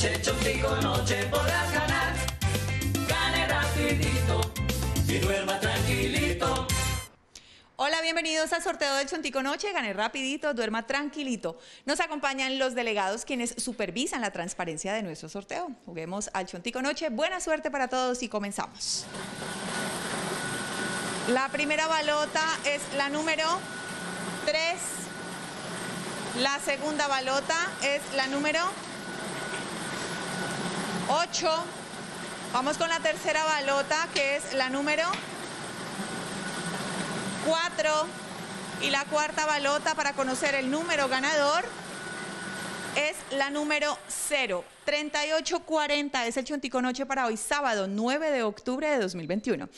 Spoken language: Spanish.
chontico noche podrás ganar. Gane rapidito y duerma tranquilito. Hola, bienvenidos al sorteo del Chontico Noche. Gane rapidito, duerma tranquilito. Nos acompañan los delegados quienes supervisan la transparencia de nuestro sorteo. Juguemos al Chontico Noche. Buena suerte para todos y comenzamos. La primera balota es la número 3. La segunda balota es la número 8. Vamos con la tercera balota que es la número 4 y la cuarta balota para conocer el número ganador es la número 0. 3840 es el Chontico Noche para hoy, sábado 9 de octubre de 2021.